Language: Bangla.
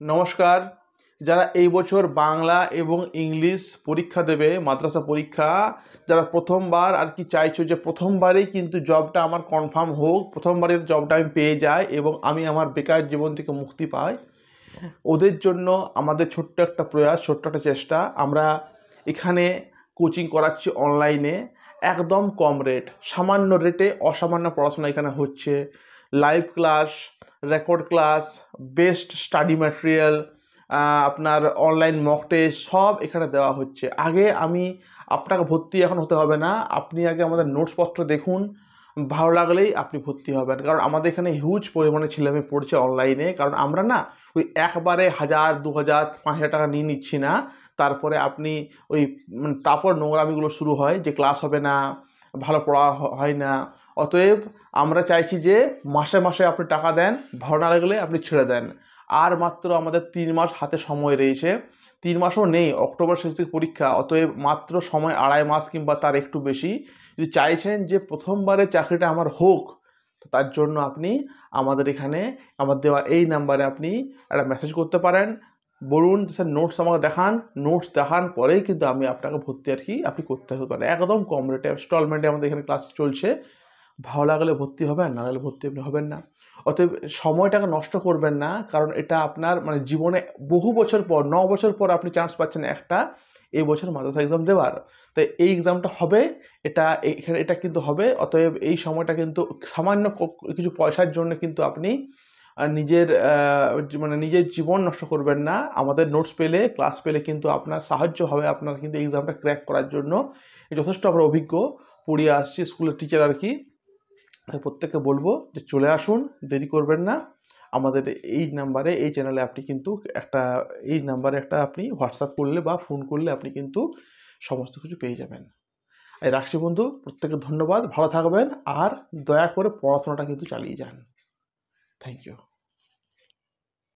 নমস্কার। যারা এই বছর বাংলা এবং ইংলিশ পরীক্ষা দেবে, মাদ্রাসা পরীক্ষা, যারা প্রথমবার আর কি চাইছো যে প্রথমবারেই কিন্তু জবটা আমার কনফার্ম হোক প্রথমবারের জবটা আমি পেয়ে যাই এবং আমি আমার বেকার জীবন থেকে মুক্তি পাই, ওদের জন্য আমাদের ছোট্ট একটা প্রয়াস, ছোট্ট একটা চেষ্টা। আমরা এখানে কোচিং করাচ্ছি অনলাইনে একদম কম রেট সামান্য রেটে অসামান্য পড়াশোনা এখানে হচ্ছে। Live class record class best study material আপনার অনলাইন মক টেস্ট সব এখানে দেওয়া হচ্ছে। আগে আমি আপনাকে ভর্তি এখন হতে হবে না। আপনি আগে আমাদের নোটসপত্র দেখুন। ভালো লাগলেই আপনি ভর্তি হবেন। কারণ আমাদের এখানে হিউজ পরিমাণে ছেলেমেয়ে পড়ছে অনলাইনে কারণ আমরা না ওই একবারে হাজার, দু হাজার, পাঁচ হাজার টাকা নিয়ে নিচ্ছি না। তারপরে আপনি ওই তারপর নোংরামিগুলো শুরু হয় যে ক্লাস হবে না, ভালো পড়া হয় না। অতএব আমরা চাইছি যে মাসে মাসে আপনি টাকা দেন ভালো না লাগলে আপনি ছেড়ে দেন। আর মাত্র আমাদের তিন মাস হাতে সময় রয়েছে। তিন মাসও নেই, অক্টোবর শেষ থেকে পরীক্ষা। অতএব মাত্র সময় আড়াই মাস কিংবা তার একটু বেশি। যদি চাইছেন যে প্রথমবারের চাকরিটা আমার হোক তার জন্য আপনি আমাদের এখানে আমার দেওয়া এই নাম্বারে আপনি একটা মেসেজ করতে পারেন। বলুন স্যার নোটস আমাকে দেখান। নোটস দেখান পরেই কিন্তু আমি আপনাকে ভর্তি আর কি আপনি করতে পারেন। একদম কম রেটে ইনস্টলমেন্টে আমাদের এখানে ক্লাস চলছে। ভালো লাগলে ভর্তি হবেন, না লাগলে ভর্তি আপনি হবেন না। অতএব সময়টাকে নষ্ট করবেন না, কারণ এটা আপনার মানে জীবনে বহু বছর পর, ন বছর পর আপনি চান্স পাচ্ছেন একটা, এই বছর মাদ্রাসা এক্সাম দেওয়ার। তাই এই এক্সামটা হবে, এটা এখানে এটা কিন্তু হবে, অতএব এই সময়টা কিন্তু সামান্য কিছু পয়সার জন্য কিন্তু আপনি নিজের মানে নিজের জীবন নষ্ট করবেন না। আমাদের নোটস পেলে ক্লাস পেলে কিন্তু আপনার সাহায্য হবে আপনার কিন্তু এক্সামটা ক্র্যাক করার জন্য। যথেষ্ট আমরা অভিজ্ঞ, পড়িয়ে আসছি স্কুলের টিচার আর কি। তাই প্রত্যেককে বলব যে চলে আসুন, দেরি করবেন না। আমাদের এই নাম্বারে, এই চ্যানেলে আপনি কিন্তু একটা, এই নাম্বারে একটা আপনি হোয়াটসঅ্যাপ করলে বা ফোন করলে আপনি কিন্তু সমস্ত কিছু পেয়ে যাবেন। এই রাখছি বন্ধু প্রত্যেকের ধন্যবাদ, ভালো থাকবেন আর দয়া করে পড়াশোনাটা কিন্তু চালিয়ে যান। Thank you